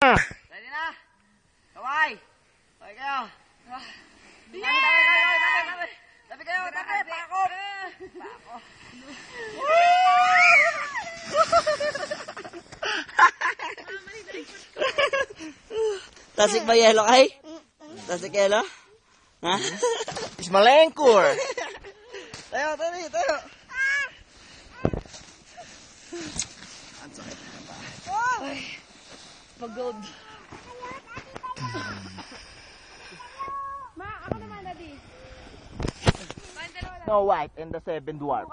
Ready na? Kaway! Okay kayo. Tabi, tabi, tabi, tabi, tabi. Tabi kayo, tabi, pako. Pako. Tasik ba yelo kay? Tasik yelo? Ha? Ismalenkur. Tayo, tayo, tayo. Pagod. Ma, ako naman, Daddy. Snow White and the Seven Dwarfs.